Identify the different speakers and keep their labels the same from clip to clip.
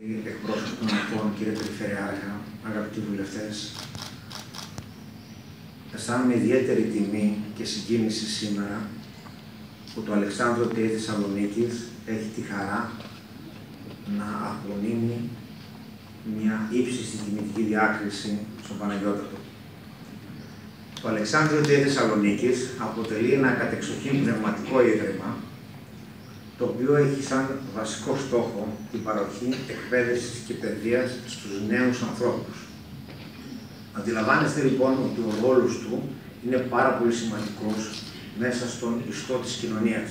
Speaker 1: Εκπρόσωποι των αρχών, κύριε Περιφερειάρχα, αγαπητοί βουλευτές, αισθάνομαι ιδιαίτερη τιμή και συγκίνηση σήμερα που το Αλεξάνδρο ΤΕΙ Θεσσαλονίκης έχει τη χαρά να απονείμει μια ύψιστη τιμητική διάκριση στον Παναγιώτατο. Το Αλεξάνδριο ΤΕΙ Θεσσαλονίκης αποτελεί ένα κατεξοχήν πνευματικό ίδρυμα το οποίο έχει σαν βασικό στόχο την παροχή εκπαίδευσης και παιδείας στους νέους ανθρώπους. Αντιλαμβάνεστε λοιπόν ότι ο ρόλος του είναι πάρα πολύ σημαντικός μέσα στον ιστό της κοινωνίας.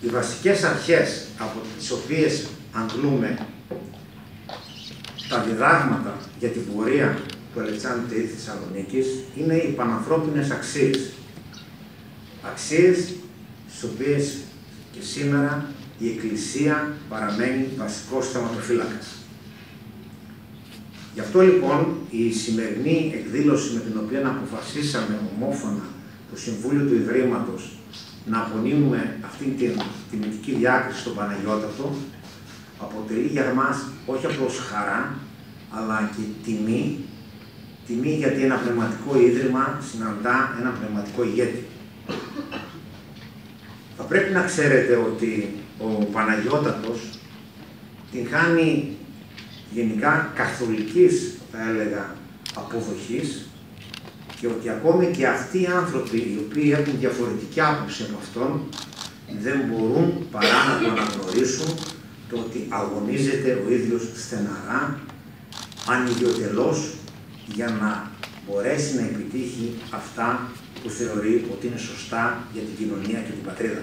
Speaker 1: Οι βασικές αρχές από τις οποίες αντλούμε τα διδάγματα για την πορεία του Αλεξάνδρου Τεΐ Θεσσαλονίκης είναι οι πανανθρώπινες αξίες. Αξίες στις οποίες και σήμερα η Εκκλησία παραμένει βασικός θεματοφύλακας. Γι' αυτό λοιπόν η σημερινή εκδήλωση με την οποία αποφασίσαμε ομόφωνα το Συμβούλιο του Ιδρύματος να απονείμουμε αυτή την τιμητική διάκριση στον Παναγιώτατο αποτελεί για μας όχι απλώς χαρά, αλλά και τιμή, τιμή γιατί ένα πνευματικό ίδρυμα συναντά ένα πνευματικό ηγέτη. Θα πρέπει να ξέρετε ότι ο Παναγιώτατος την χάνει γενικά καθολικής, θα έλεγα, αποδοχής και ότι ακόμη και αυτοί οι άνθρωποι οι οποίοι έχουν διαφορετική άποψη από αυτόν δεν μπορούν παρά να το αναγνωρίσουν το ότι αγωνίζεται ο ίδιος στεναρά, ανιδιοτελώς για να μπορέσει να επιτύχει αυτά που θεωρεί ότι είναι σωστά για την κοινωνία και την πατρίδα.